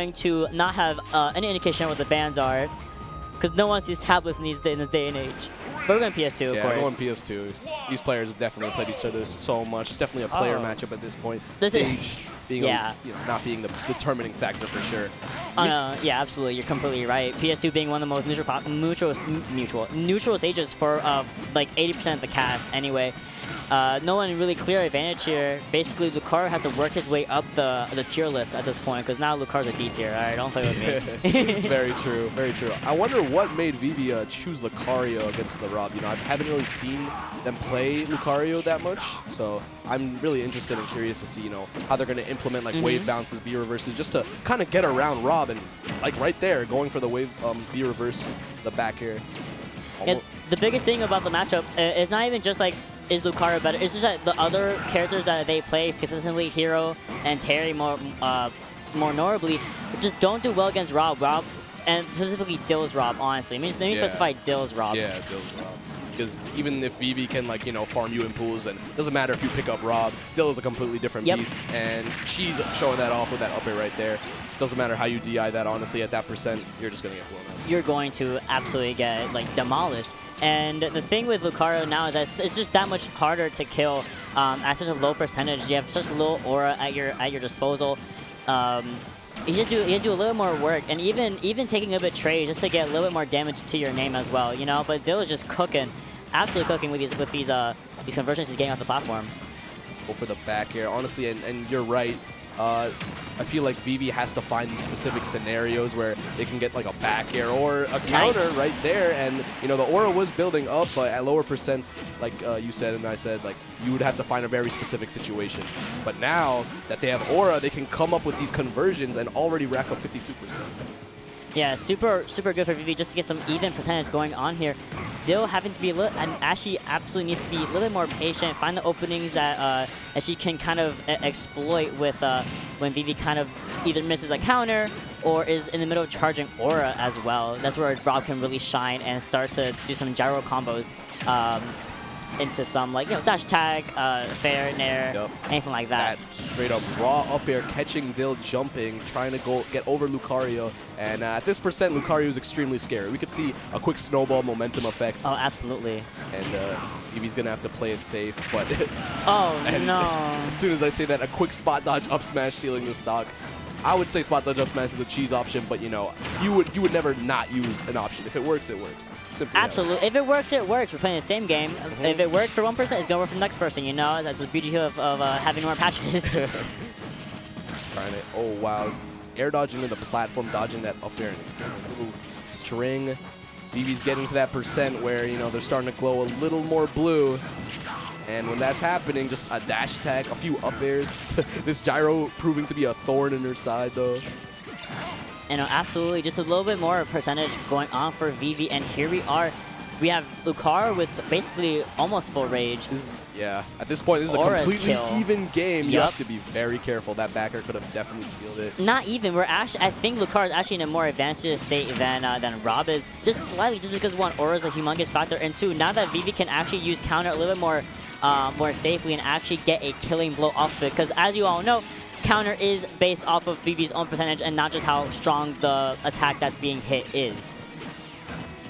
going to not have uh, any indication of what the bans are, because no one sees tablets in, these, in this day and age. But we're going PS2, of yeah, course. going PS2. These players have definitely played each other so much. It's definitely a player Oh. matchup at this point. This is- Stage being Yeah. a, you know, not being the determining factor for sure. Oh, no, yeah, absolutely. You're completely right. PS2 being one of the most neutral, mutual, mutual, neutral stages for uh, like 80% of the cast anyway. Uh, no one really clear advantage here. Basically, Lucario has to work his way up the the tier list at this point because now Lucario's a D tier. All right, don't play with me. very true, very true. I wonder what made Vivi uh, choose Lucario against the Rob. You know, I haven't really seen them play Lucario that much, so I'm really interested and curious to see, you know, how they're going to implement like wave Mhm. bounces, B reverses, just to kind of get around Rob and like right there, going for the wave um, B reverse, the back air. The biggest thing about the matchup uh, is not even just like is Lucario better. It's just that the other characters that they play consistently, Hero and Terry more uh, more notably, just don't do well against Rob. Rob and specifically Dill's Rob. Honestly, maybe, maybe Yeah. specify Dill's Rob. Yeah, Dill's Rob. Because even if Vivi can like you know farm you in pools, and it doesn't matter if you pick up Rob, Dill is a completely different Yep. beast, and she's showing that off with that up air right there. Doesn't matter how you DI that. Honestly, at that percent, you're just gonna get blown up. you're going to absolutely get like demolished. And the thing with Lucario now is that it's- just that much harder to kill um, at such a low percentage. You have such a low aura at your at your disposal. Um, you just do you have to do a little more work, and even even taking a bit trade just to get a little bit more damage to your name as well. You know, but Dill is just cooking, absolutely cooking with these with these uh these conversions he's getting off the platform. Go for the back air, honestly, and, and you're right. Uh, I feel like Vivi has to find these specific scenarios where they can get like a back air or a counter Nice. right there. And, you know, the aura was building up, but at lower percents, like uh, you said and I said, like you would have to find a very specific situation. But now that they have aura, they can come up with these conversions and already rack up 52%. Yeah, super super good for Vivi just to get some even percentage going on here. Dill having to be a little, and Ashley absolutely needs to be a little bit more patient, find the openings that uh, that she can kind of exploit with uh, when Vivi kind of either misses a counter or is in the middle of charging aura as well. That's where Rob can really shine and start to do some gyro combos um, into some like you know dash tag, uh, fair, nair, Yup. anything like that. That straight up raw up air, catching Dill jumping, trying to go get over Lucario. And uh, at this percent, Lucario is extremely scary. We could see a quick snowball momentum effect. Oh, absolutely. and uh, Vivi's gonna have to play it safe. But Oh and no. as soon as I say that, a quick spot dodge up smash stealing the stock. I would say spot dodge up smash is a cheese option, but you know, you would you would never not use an option. If it works, it works. Simply. Absolutely. If it works, it works. We're playing the same game. If it worked for one person, it's going to work for the next person, you know? That's the beauty of, of uh, having more patches. Trying it. Oh wow, air dodging into the platform, dodging that up air, little string. Vivi's getting to that percent where you know they're starting to glow a little more blue. And when that's happening, just a dash attack, a few up airs. this gyro proving to be a thorn in her side though. and absolutely, just a little bit more percentage going on for Vivi. And here we are. We have Lucar with basically almost full rage. This is, yeah, at this point, this is Aura's a completely kill. even game. You have to be very careful. That backer could have definitely sealed it. Not even. We're actually. I think Lucar is actually in a more advanced state than uh, than Rob is. Just slightly, just because one, Aura is a humongous factor, and two, now that Vivi can actually use counter a little bit more, uh, more safely and actually get a killing blow off of it. Because as you all know, counter is based off of Vivi's own percentage and not just how strong the attack that's being hit is.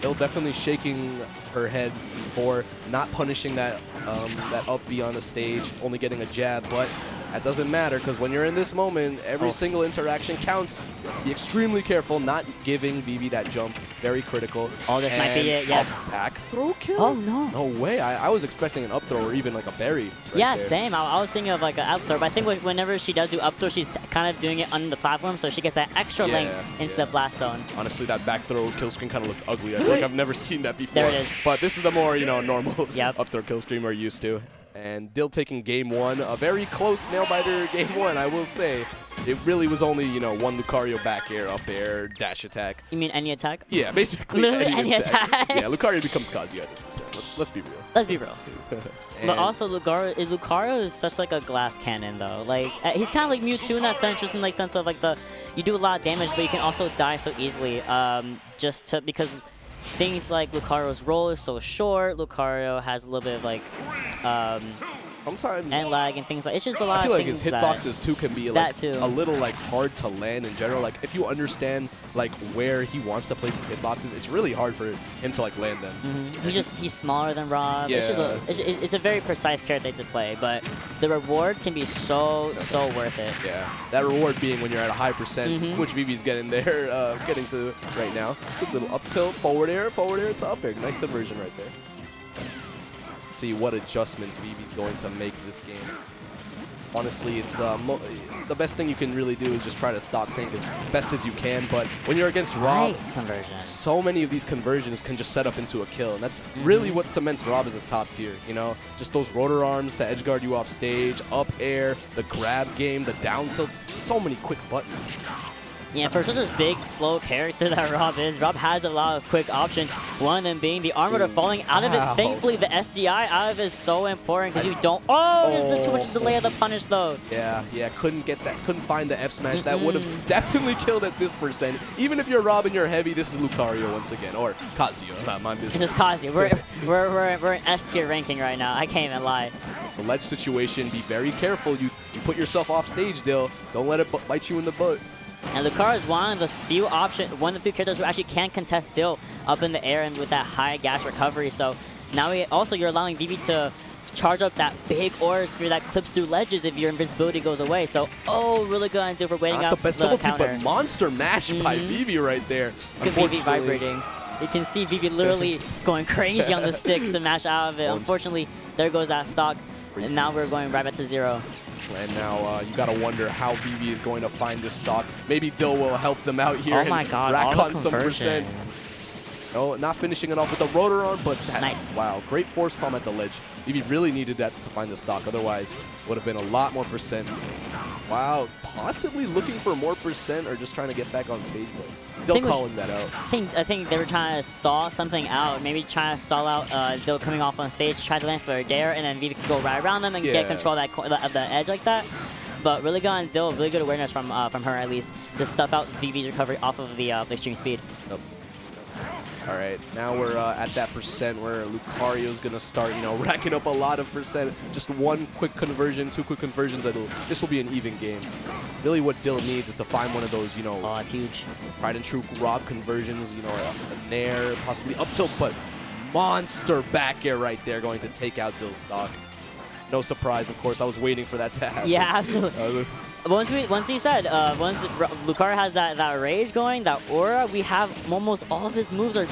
Dill definitely shaking her head for not punishing that um, that up B on the stage, only getting a jab, but that doesn't matter because when you're in this moment, every Oh. single interaction counts. You have to be extremely careful, not giving Vivi that jump. Very critical. Oh, this might be it, yes. A back throw kill? Oh, no. No way. I, I was expecting an up throw or even like a berry. right yeah, there. same. I, I was thinking of like an up throw, but I think whenever she does do up throw, she's kind of doing it on the platform, so she gets that extra Yeah, length into yeah. the blast zone. Honestly, that back throw kill screen kind of looked ugly. I feel like I've never seen that before. There it is. But this is the more, you know, normal Yep. up throw kill screen we're used to. And Dill taking game one, a very close nail biter game one, I will say. It really was only, you know, one Lucario back air, up air, dash attack. You mean any attack? Yeah, basically Literally any any attack. attack. yeah, Lucario becomes Kazuya at this percent. Let's, let's be real. Let's be real. But also, Lucario, Lucario is such like a glass cannon, though. Like uh, he's kind of like Mewtwo in that sense, just in like sense of like the you do a lot of damage, but you can also die so easily. Um, just to because things like Lucario's roll is so short. Lucario has a little bit of like um, sometimes and lag and things like it's just a lot I feel of like his hitboxes too can be like too. a little like hard to land in general. Like if you understand like where he wants to place his hitboxes, it's really hard for him to like land them. Mhm. He's just he's smaller than Rob. It's just a Yeah. it's, it's a very precise character to play, but the reward can be so so worth it. Yeah, that reward being when you're at a high percent, Mhm. which Vivi's getting there, uh, getting to right now. Good little up tilt, forward air, forward air to up air. Nice conversion right there. See what adjustments Vivi's going to make this game. Honestly, it's uh, mo the best thing you can really do is just try to stock tank as best as you can. But when you're against Rob, Nice so many of these conversions can just set up into a kill, and that's really what cements Rob as a top tier. You know, just those rotor arms to edge guard you off stage, up air, the grab game, the down tilts, so many quick buttons. Yeah, for such a big, slow character that Rob is, Rob has a lot of quick options. One of them being the armor to falling out of it. Thankfully, the SDI out of it is so important because you don't. Oh, there's too oh. much Oh. delay of the punish though. Yeah, yeah, couldn't get that, couldn't find the F smash. That would have definitely killed at this percent. Even if you're Rob and you're heavy, this is Lucario once again, or Kazuya. Not my business. This is Kazuya. We're we're we're, we're in S tier ranking right now. I can't even lie. The ledge situation, be very careful. You you put yourself off stage, Dill. Don't let it bite you in the butt. And Lucario is one of the few option, one of the few characters who actually can contest Dill up in the air and with that high gas recovery. So now we, also you're allowing Vivi to charge up that big aura sphere that clips through ledges if your invisibility goes away. So oh, really good on Dill for waiting Not out the best the double team, counter. but monster mash by Mhm. Vivi right there. Good Vivi vibrating. You can see Vivi literally going crazy on the sticks to mash out of it. Unfortunately, there goes that stock. And now we're going right back to zero. And now uh, you gotta wonder how Vivi is going to find this stock. Maybe Dill will help them out here Oh and my god, rack on some percent. No, not finishing it off with the rotor arm, but that, Nice. wow, great force palm at the ledge. Vivi really needed that to find the stock, otherwise would have been a lot more percent. Wow, possibly looking for more percent or just trying to get back on stage, think we calling that out. I think I think they were trying to stall something out. Maybe trying to stall out uh, Dill coming off on stage, try to land for a dair, and then Vivi could go right around them and Yeah. get control of that of the edge like that. But really good on Dill, really good awareness from uh, from her at least to stuff out Vivi's recovery off of the uh, extreme speed. Yep. All right, now we're uh, at that percent where Lucario's gonna start, you know, racking up a lot of percent. Just one quick conversion, two quick conversions. It'll, this will be an even game. Really, what Dill needs is to find one of those, you know, Oh, that's huge. tried and true Rob conversions. You know, a, a nair, possibly up tilt, but monster back air right there, going to take out Dill's stock. No surprise, of course. I was waiting for that to happen. Yeah, absolutely. Once we once he said uh, once R- Lucario has that that rage going, that aura, we have almost all of his moves are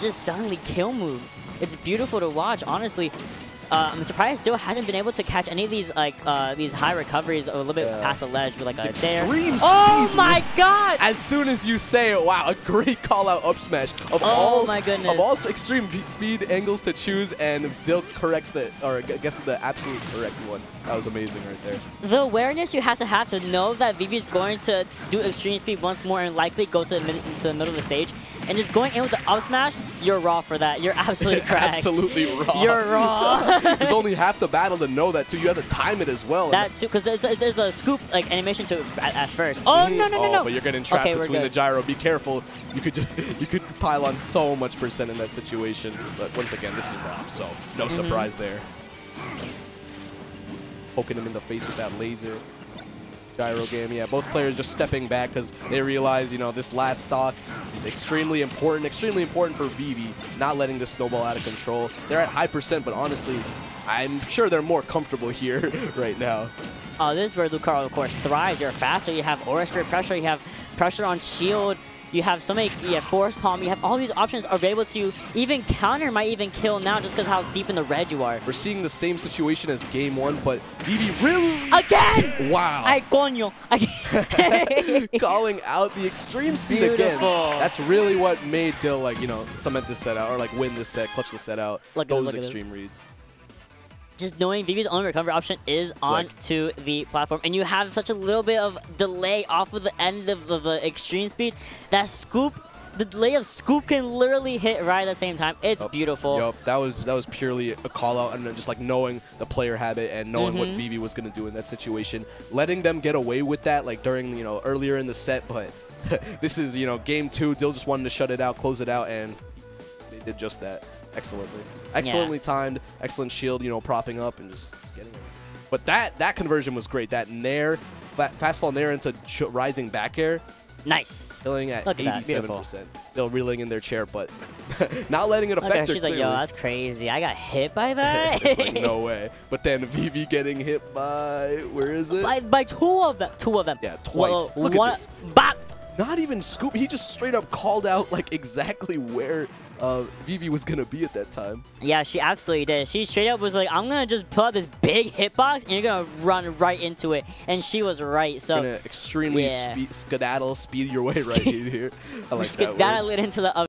just suddenly kill moves. It's beautiful to watch, honestly. Uh, I'm surprised Dill hasn't been able to catch any of these like uh, these high recoveries a little bit Yeah. past the ledge with like dair. extreme Oh my god! as soon as you say it, wow, a great call out up smash of Oh all my goodness. of all extreme speed angles to choose, and Dill corrects the or gu- guesses the absolute correct one. That was amazing right there. The awareness you have to have to know that Vivi is going to do extreme speed once more and likely go to the, mid- to the middle of the stage, and just going in with the up smash, you're raw for that. You're absolutely correct. Absolutely raw. You're raw. There's only half the battle to know that too. You have to time it as well. That too, because there's, a- there's a scoop like animation to at, at first. Oh Mhm. no no no Oh, no! But you're getting trapped Okay, between the gyro. Be careful. You could just, you could pile on so much percent in that situation. But once again, this is Rob, so no Mm-hmm. surprise there. Poking him in the face with that laser. Gyro game, yeah. Both players just stepping back because they realize, you know, this last stock is extremely important, extremely important for Vivi, not letting this snowball out of control. They're at high percent, but honestly, I'm sure they're more comfortable here right now. Oh, this is where Lucario, of course, thrives. You're faster. You have aura sphere pressure. You have pressure on shield. You have so many. You have force palm. You have all these options are able to even counter might even kill now just because how deep in the red you are. We're seeing the same situation as game one, but Vivi really Again! Wow. Ay, coño. Again. calling out the extreme speed again. That's really what made Dill like, you know, cement this set out or like win this set, clutch the set out. Look those this. extreme reads. Just knowing Vivi's only recovery option is onto the platform, and you have such a little bit of delay off of the end of the, the extreme speed, that scoop, the delay of scoop can literally hit right at the same time. It's Yup. beautiful. Yup, that was that was purely a call out and then just like knowing the player habit and knowing what Mhm. Vivi was gonna do in that situation. Letting them get away with that like during, you know, earlier in the set, but this is, you know, game two. Dill just wanted to shut it out, close it out, and they did just that excellently. Excellently timed, excellent shield, you know, propping up and just, just getting it. But that that conversion was great. That nair, fa fast fall nair into ch- rising back air, Nice. filling at at 87%. Still reeling in their chair, but not letting it affect Okay, her. she's like, yo, that's crazy. I got hit by that? it's like, no way. But then Vivi getting hit by, where is it? by, by two of them. Two of them. Yeah, twice. Well, Look at one, this. Bop! Not even scoop. He just straight up called out like exactly where uh, Vivi was going to be at that time. Yeah, she absolutely did. She straight up was like, I'm going to just pull out this big hitbox and you're going to run right into it. And she was right. So, Gonna extremely yeah. spe- skedaddle, speed your way right in here. I like that word. skedaddle it into the